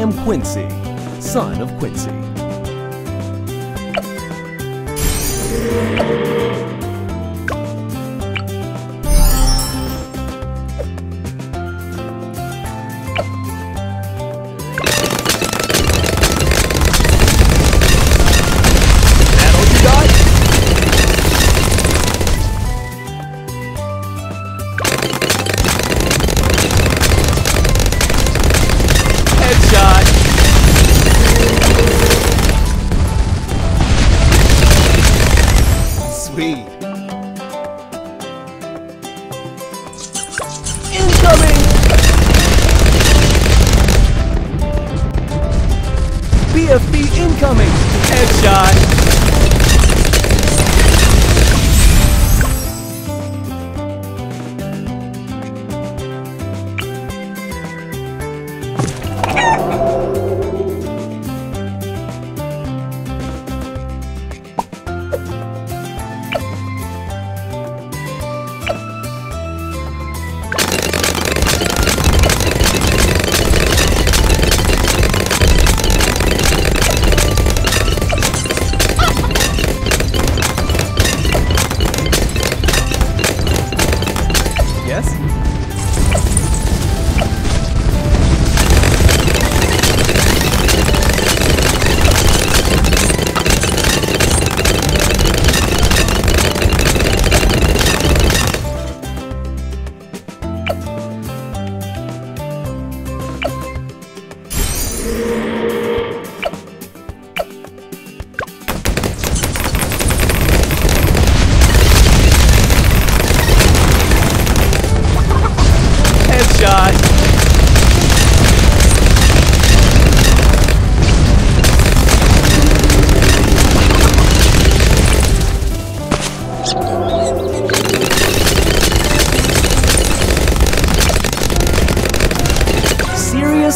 am Quincy, son of Quincy. Sweet. Incoming! BFB incoming! Headshot!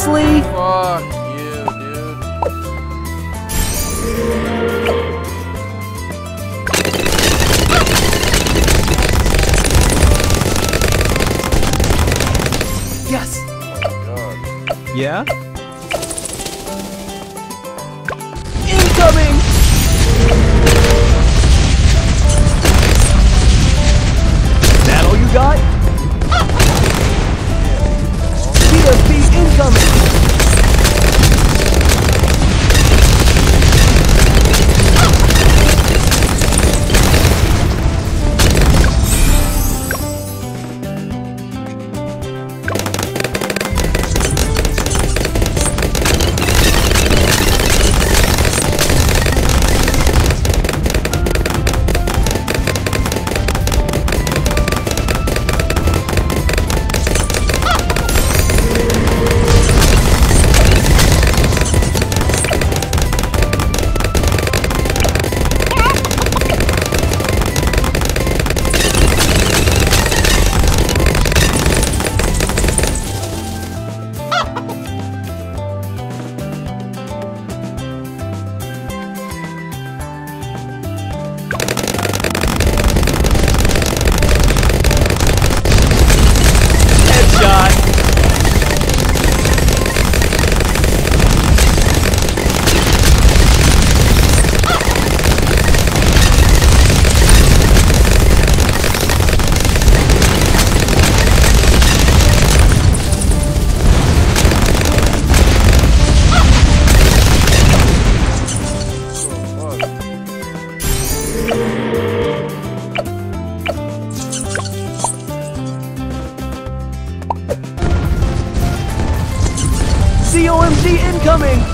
Seriously? Fuck you, dude. Yes! Oh God. Yeah? ZOMG incoming!